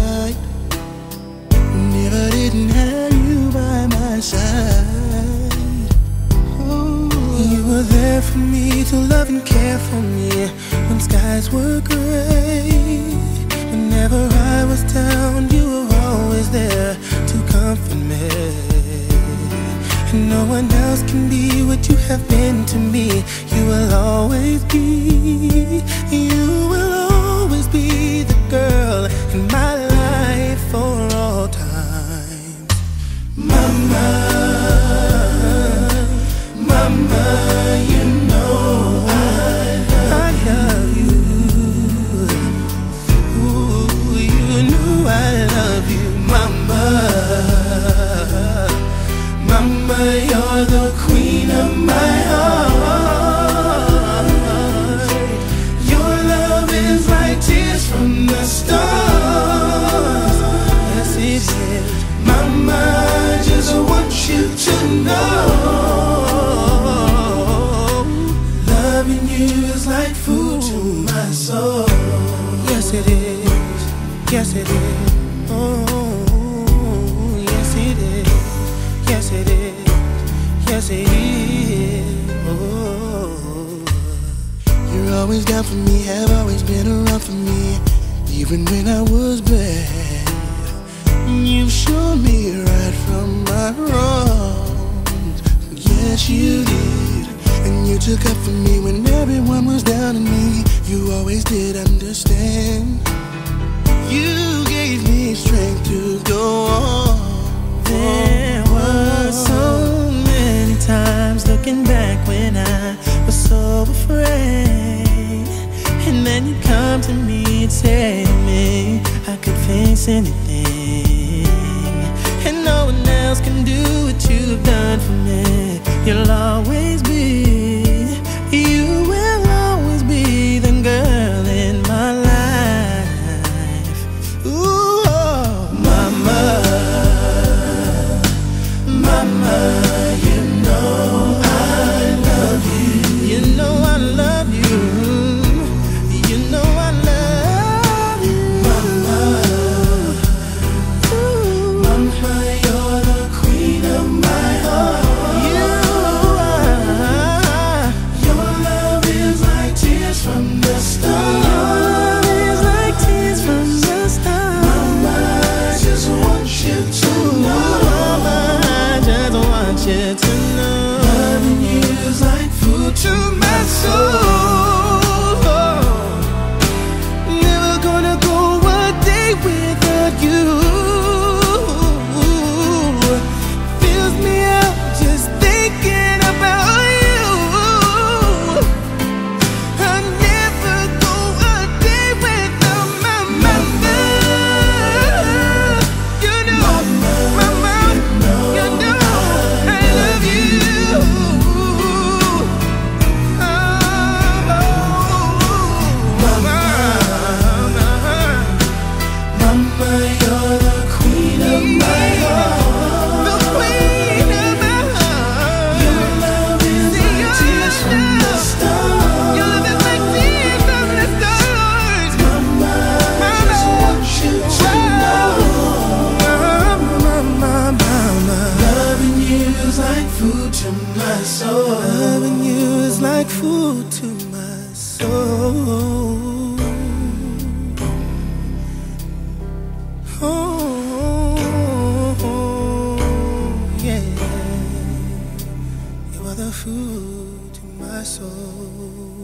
right. Never didn't have you by my side. Oh, you were there for me to love and care for me when skies were gray. Whenever I was down, you were always there to comfort me. And no one else can be what you have been to me. You will always be, you Mama, Yes, it is. Yes, it is. Oh, yes, it is. Yes, it is. Yes, it is. Oh, you're always down for me, have always been around for me, even when I was bad. You've shown me right from my wrongs. Yes, you did. And you took up for me when everyone was down on me. You always did understand. You gave me strength to go on. There were so many times looking back when I was so afraid. And then you come to me and say to me, I could face anything. And no one else can do what you've done for me. You'll always be, Oh, yeah. You are the food to my soul.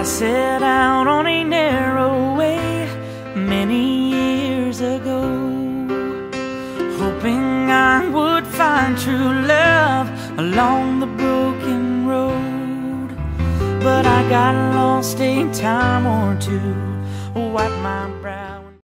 I set out on a narrow way many years ago, hoping I would find true love along the broken road. But I got lost a time or two, wiped my brow.